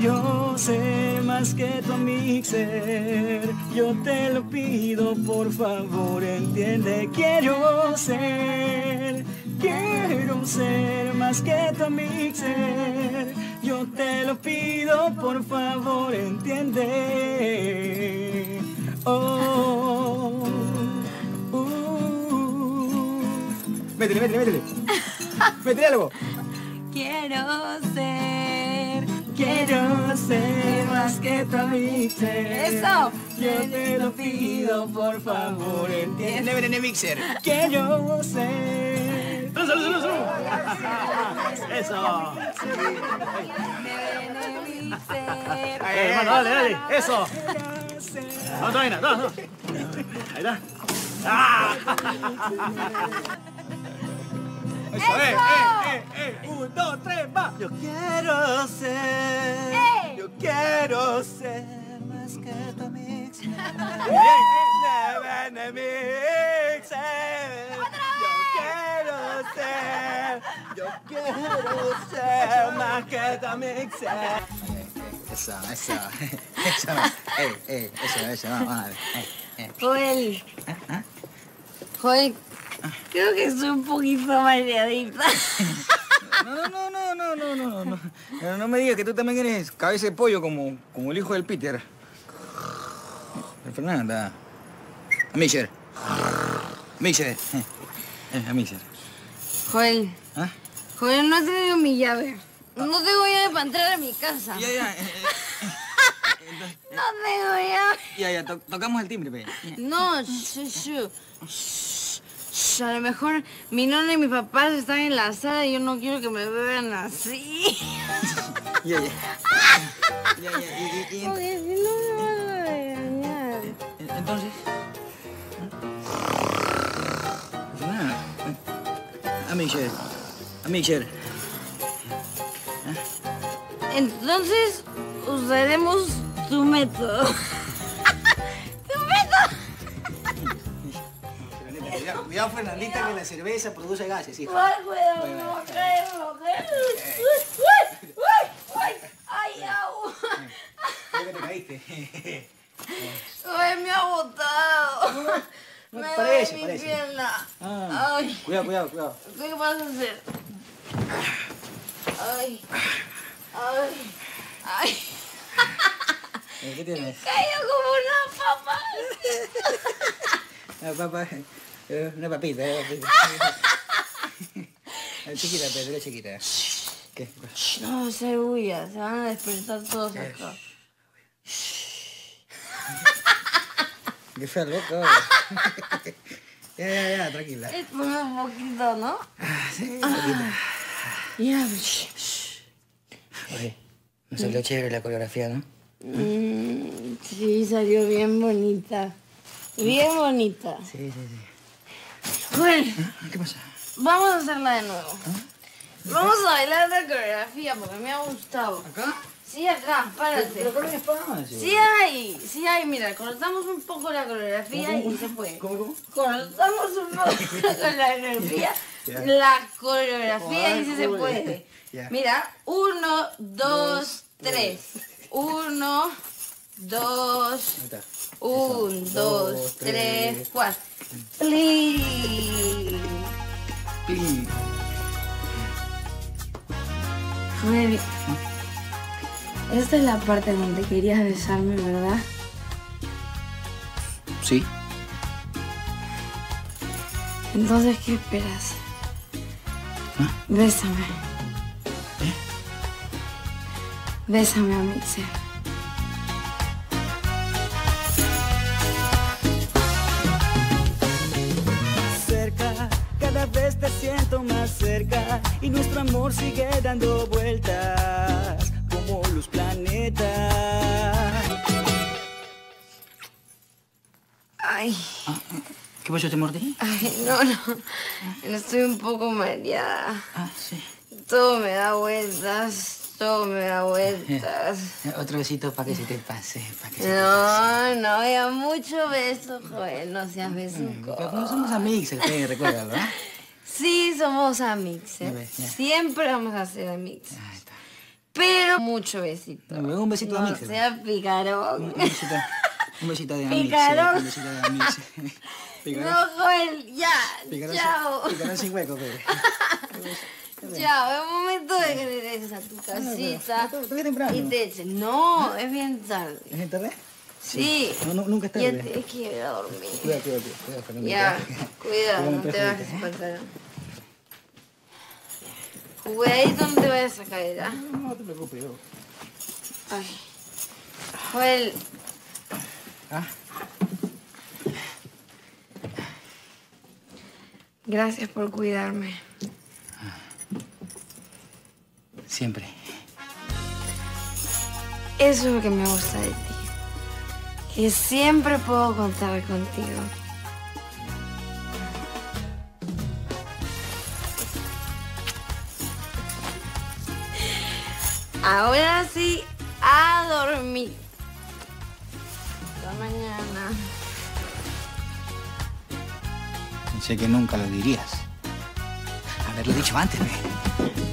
quiero ser más que tu mixer. Yo te lo pido, por favor, entiende. Quiero ser, quiero ser más que tu mixer. Yo te lo pido, por favor, entiende. Oh, uh. Métele, métele, métele. Métele algo. Quiero ser, Quiero ser más que tu mixer. Eso. Yo te lo pido, por favor, entiende. Never en el mixer. Quiero ser. ¡Salud, salud, salud! Eso. ser. Eh, hermano, dale, dale. Eso. Vamos, vaina, dos, dos. Ahí está. ¡Ah! Eso, eh, eh, eh, eh. Un, dos, tres, va. Yo quiero ser. ¡Eh! Yo quiero ser más que tu mix. Never mix. Yo quiero ser. Yo quiero ser más que tu mix. Eso, eso. Eso. Eh, eh, eso, eso. Vamos, a ver. Eh, eh. Joel. Joel, creo que estoy un poquito mareadita. No, no, no, no, no, no, no. No, no me digas que tú también eres cabeza de pollo como, como el hijo del Peter. Fernanda. Mixer. Mixer. Eh, a Mixer. Joel, ¿Ah? Joel, no he tenido mi llave. No tengo llave para entrar a mi casa. Ya, ya. eh, eh, No tengo llave. ya, ya. to- tocamos el timbre, pe. No, shu. Shh, shh, A lo mejor mi nona y mi papá están en la sala y yo no quiero que me vean así. Ya, ya. Ya, ya. No van a entonces. Fernanda. A. A Mixer. Entonces usaremos tu método. Cuidado, cuidado, Fernandita, que la cerveza produce gases, hijo. ¡Ay, cuidado, me me voy a caer! ¡Uy, uy, uy! ¡Ay, ay, au! Creo que te caíste. ¡Ay, me ha botado! No, Me parece, mi parece. pierna. Ah, Ay, cuidado, cuidado, cuidado. ¿qué vas a hacer? Ay, ay, ay. Eh, ¿Qué tienes? Cayó como una papa. Papá, eh, una papita, una papita. Eh, chiquita, pero es chiquita. ¿Qué? No, se bulla, se van a despertar todos Eh, acá. Qué fea loco. ya, ya, ya, tranquila. Espera un poquito, ¿no? Ah, sí, un poquito. Ya. Oye, me salió chévere la coreografía, ¿no? Mm, sí, salió bien bonita. Bien bonita. Sí, sí, sí. Bueno, Ah, ¿Qué pasa? vamos a hacerla de nuevo. Vamos a bailar la coreografía porque me ha gustado. ¿Acá? Sí, acá, párate. Pero con espacio. Sí hay, sí hay, mira, cortamos un poco la coreografía y se puede. ¿Cómo, cómo? Cortamos un poco la coreografía, Ya. la coreografía y sí se puede. Ya. Mira, uno, dos, tres. Uno, dos, un, dos, tres, cuatro. Please. Joder, esta es la parte donde querías besarme, ¿verdad? Sí. Entonces, ¿qué esperas? ¿Ah? Bésame. Bésame, Amixe. Y nuestro amor sigue dando vueltas como los planetas. Ay, ¿Qué pasó? ¿Te mordí? ay, no, no. Estoy un poco mareada. Ah, sí. Todo me da vueltas, todo me da vueltas. Eh, Otro besito para que se te pase. Para que se te No, no, ya mucho beso, Joel, no seas pase. besuco. Pero no somos amigos, el recuérdalo, ¿ah? Sí, somos amigos, ¿eh? Siempre vamos a ser amigos. Ahí está. pero mucho besito. Me un besito de no Amixer. sea picarón. Un besito, un besito de Amixer. Picarón. Un besito de Amixer. Picarón. No, Joel, ya. Picarón, Chao. picarón sin hueco, bebé. Chao, es momento de que regreses a tu casita. pero todavía temprano. Y te eches. No, es bien tarde. ¿Es en tarde? Sí. No, no, nunca es Ya tarde. tienes que ir a dormir. Cuidado, cuidado, cuidado. cuidado, Ya, Cuidado, no te bajes ¿eh? pantalón. Cuidadito, no te vayas a caer, ¿ah? No, no te preocupes, yo. Ay. Joel, Ah, gracias por cuidarme. siempre. Eso es lo que me gusta de ti. Que siempre puedo contar contigo. Ahora sí, a dormir. Hasta mañana. Pensé que nunca lo dirías. Haberlo dicho antes, ve.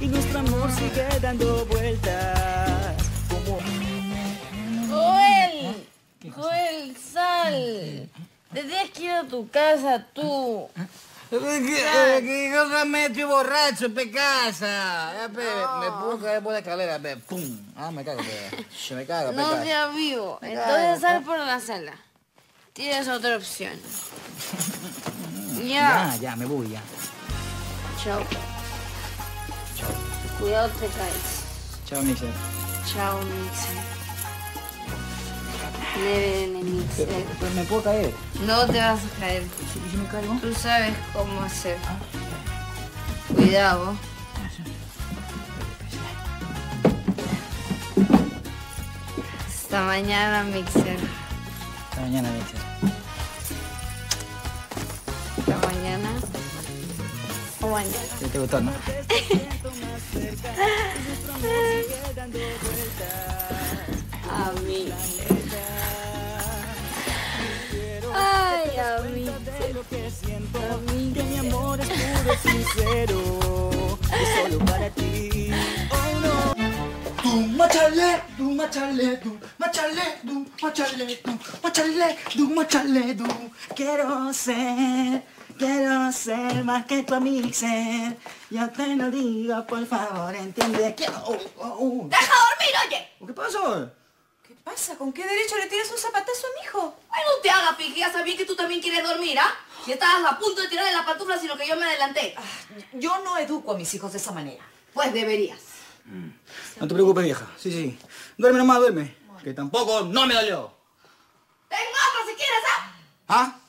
Y nuestro amor sigue dando vueltas. Como Joel, Joel, sal. Te tienes que ir a tu casa, tú. Que otra vez estoy borracho, pe casa. Ya, pe, Me puedo caer por la escalera, pe. Pum. Ah, me cago, pe. Se me caga, pe. No seas vivo. Entonces sal por la sala. Tienes otra opción. Ya. Ya, ya, me voy ya. Chao. Cuidado te caes. Chao, Mixer. Chao, Mixer. Never Mixer. Pero me puedo caer. No te vas a caer. ¿Y si me caigo? Tú sabes cómo hacer. Cuidado. Hasta mañana, Mixer. Hasta mañana, Mixer. Hasta mañana. Hasta mañana. ¿Te, te gustó, no? A mí. Ay, a mí. A mí. que mi amor es puro y sincero, es solo para ti. Oh no. Du machale, du machale, du machale, du machale, du machale, du machale, du. Quiero ser, quiero ser más que tu mixer. Yo te lo digo, por favor, entiende. Quiero. oh, oh, oh. ¡Deja dormir, oye! ¿Qué pasó? ¿Qué pasa? ¿Con qué derecho le tiras un zapatazo a mi hijo? Ay, no te hagas, Piki, ya sabía que tú también quieres dormir, ¿ah? Si estabas a punto de tirarle la pantufla, sino que yo me adelanté. Yo no educo a mis hijos de esa manera. Pues deberías. No te preocupes, vieja. Sí, sí. Duerme nomás, duerme. Que tampoco no me dolió. Tengo otra si quieres, ¿ah? ¿Ah?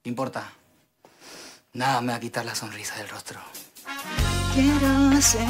Shh. ¿Qué importa? Nada me va a quitar la sonrisa del rostro. Quiero ser